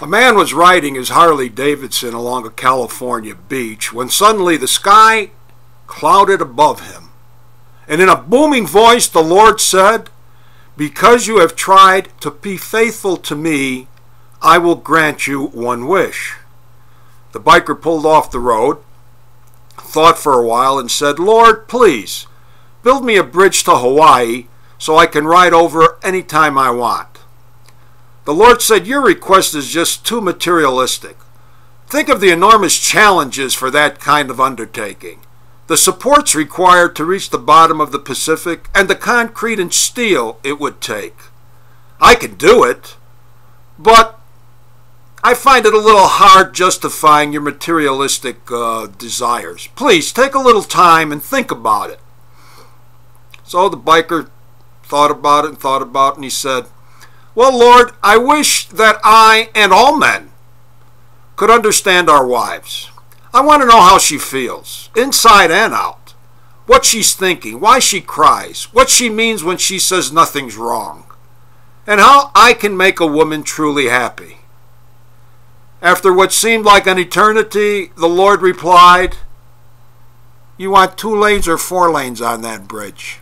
A man was riding his Harley Davidson along a California beach when suddenly the sky clouded above him. And in a booming voice, the Lord said, Because you have tried to be faithful to me, I will grant you one wish. The biker pulled off the road, thought for a while, and said, Lord, please, build me a bridge to Hawaii so I can ride over any time I want. The Lord said, Your request is just too materialistic. Think of the enormous challenges for that kind of undertaking. The supports required to reach the bottom of the Pacific, and the concrete and steel it would take. I can do it, but I find it a little hard justifying your materialistic uh, desires. Please take a little time and think about it. So the biker thought about it and thought about it, and he said, well, Lord, I wish that I and all men could understand our wives. I want to know how she feels, inside and out. What she's thinking, why she cries, what she means when she says nothing's wrong, and how I can make a woman truly happy. After what seemed like an eternity, the Lord replied, You want two lanes or four lanes on that bridge?